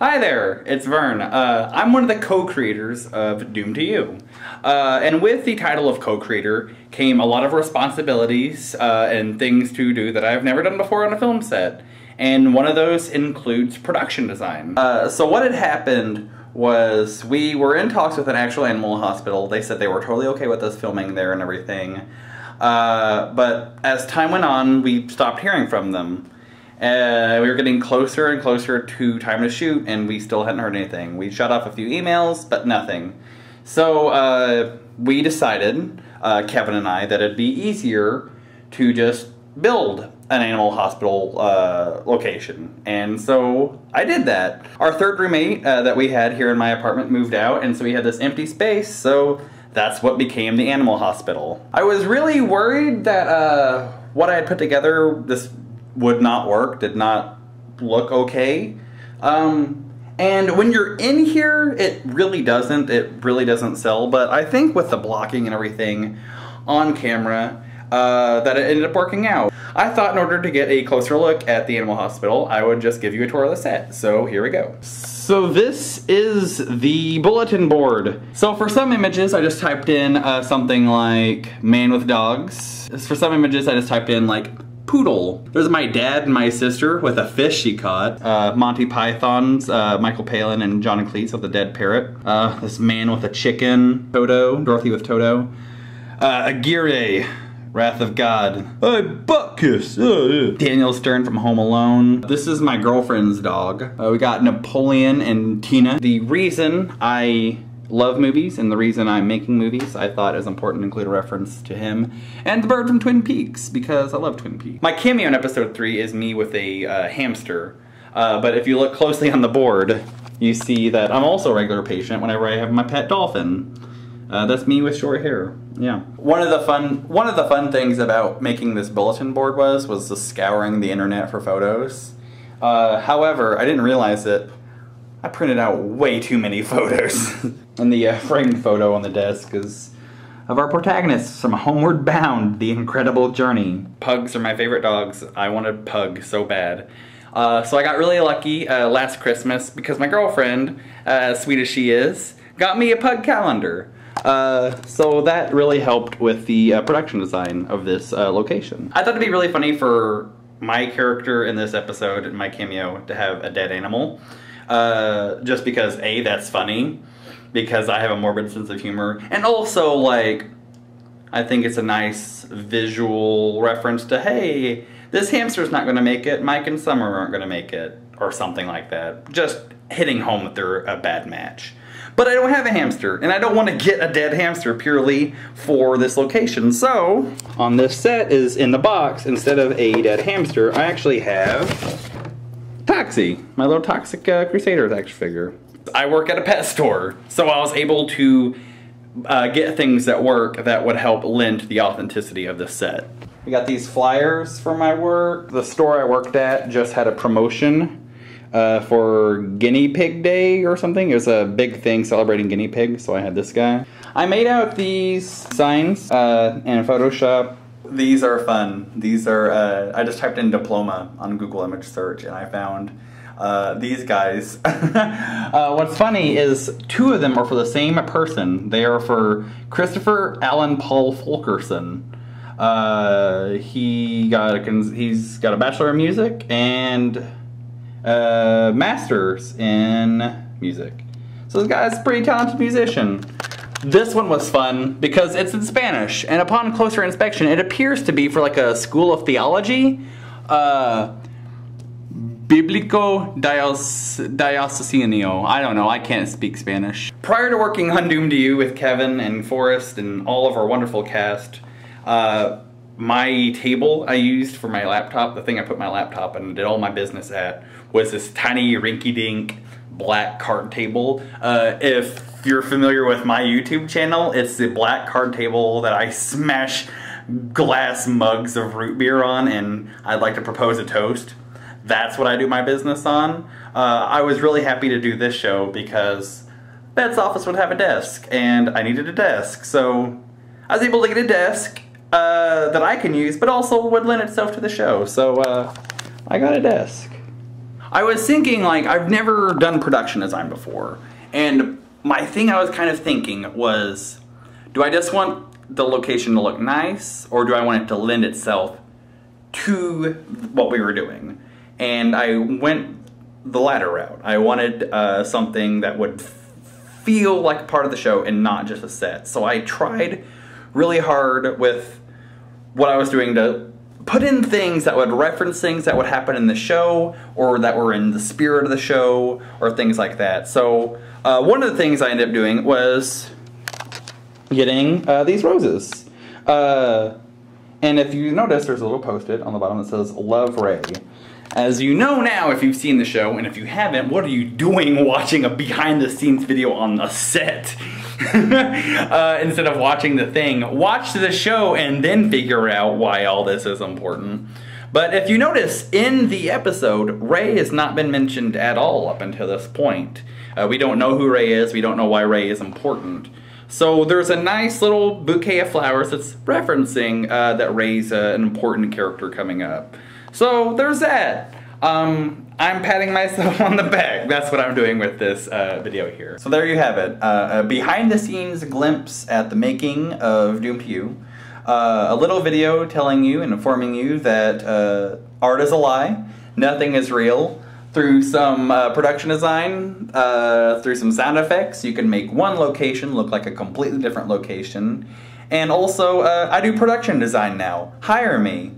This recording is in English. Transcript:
Hi there, it's Vern. Uh, I'm one of the co-creators of Doomed To You. Uh, and with the title of co-creator came a lot of responsibilities uh, and things to do that I've never done before on a film set. And one of those includes production design. Uh, so what had happened was we were in talks with an actual animal hospital. They said they were totally okay with us filming there and everything. Uh, but as time went on, we stopped hearing from them. Uh, we were getting closer and closer to time to shoot, and we still hadn't heard anything. We shut off a few emails, but nothing. So uh, we decided, uh, Kevin and I, that it'd be easier to just build an animal hospital uh, location. And so I did that. Our third roommate uh, that we had here in my apartment moved out, and so we had this empty space, so that's what became the animal hospital. I was really worried that uh, what I had put together, this would not work, did not look okay. Um, and when you're in here, it really doesn't. It really doesn't sell. But I think with the blocking and everything on camera, uh, that it ended up working out. I thought in order to get a closer look at the animal hospital, I would just give you a tour of the set. So here we go. So this is the bulletin board. So for some images, I just typed in uh, something like man with dogs. For some images, I just typed in like poodle. There's my dad and my sister with a fish she caught. Uh, Monty Python's uh, Michael Palin and John Cleese with the dead parrot. Uh, this man with a chicken. Toto, Dorothy with Toto. Uh, Aguirre, Wrath of God. Hey, butt kiss. Uh, Daniel Stern from Home Alone. This is my girlfriend's dog. Uh, we got Napoleon and Tina. The reason I love movies and the reason I'm making movies, I thought it was important to include a reference to him and the bird from Twin Peaks because I love Twin Peaks. My cameo in episode 3 is me with a uh, hamster, uh, but if you look closely on the board, you see that I'm also a regular patient whenever I have my pet dolphin. Uh, that's me with short hair. Yeah. One of the fun one of the fun things about making this bulletin board was was the scouring the internet for photos. Uh, however, I didn't realize that I printed out way too many photos. and the uh, framed photo on the desk is of our protagonists from Homeward Bound, The Incredible Journey. Pugs are my favorite dogs. I wanted pug so bad. Uh, so I got really lucky uh, last Christmas because my girlfriend, uh, as sweet as she is, got me a pug calendar. Uh, so that really helped with the uh, production design of this uh, location. I thought it'd be really funny for my character in this episode, in my cameo, to have a dead animal. Uh, just because A, that's funny, because I have a morbid sense of humor, and also like, I think it's a nice visual reference to, hey, this hamster's not gonna make it, Mike and Summer aren't gonna make it, or something like that. Just hitting home that they're a bad match. But I don't have a hamster, and I don't want to get a dead hamster purely for this location. So, on this set is in the box, instead of a dead hamster, I actually have Toxie, my little toxic uh, Crusaders action figure. I work at a pet store, so I was able to uh, get things that work that would help lend the authenticity of the set. We got these flyers for my work. The store I worked at just had a promotion uh, for Guinea Pig Day or something. It was a big thing celebrating guinea pigs, so I had this guy. I made out these signs uh, in Photoshop. These are fun. These are, uh, I just typed in diploma on Google image search and I found uh, these guys. uh, what's funny is two of them are for the same person. They are for Christopher Allen Paul Fulkerson. Uh, he got a, he's got a bachelor of music and uh, masters in music. So this guy's a pretty talented musician. This one was fun because it's in Spanish, and upon closer inspection, it appears to be for like a school of theology. Uh, Biblico Diocesanio. I don't know, I can't speak Spanish. Prior to working on Doomed To You with Kevin and Forrest and all of our wonderful cast, uh, my table I used for my laptop, the thing I put my laptop and did all my business at, was this tiny rinky-dink black card table. Uh, if you're familiar with my YouTube channel, it's the black card table that I smash glass mugs of root beer on and I'd like to propose a toast. That's what I do my business on. Uh, I was really happy to do this show because Vet's office would have a desk and I needed a desk. So I was able to get a desk uh, that I can use, but also would lend itself to the show. So uh, I got a desk. I was thinking like I've never done production design before, and my thing I was kind of thinking was, do I just want the location to look nice, or do I want it to lend itself to what we were doing? And I went the latter route. I wanted uh, something that would feel like part of the show and not just a set. So I tried really hard with what I was doing to put in things that would reference things that would happen in the show or that were in the spirit of the show or things like that. So uh, one of the things I ended up doing was getting uh, these roses. Uh, and if you notice, there's a little post-it on the bottom that says, Love Ray. As you know now, if you've seen the show, and if you haven't, what are you doing watching a behind-the-scenes video on the set? uh, instead of watching the thing, watch the show and then figure out why all this is important. But if you notice, in the episode, Ray has not been mentioned at all up until this point. Uh, we don't know who Ray is, we don't know why Ray is important. So there's a nice little bouquet of flowers that's referencing uh, that Ray's uh, an important character coming up. So there's that. Um, I'm patting myself on the back. That's what I'm doing with this uh, video here. So there you have it. Uh, a behind the scenes glimpse at the making of Doom Pew. Uh, a little video telling you and informing you that uh, art is a lie, nothing is real. Through some uh, production design, uh, through some sound effects, you can make one location look like a completely different location. And also, I do production design now. Hire me.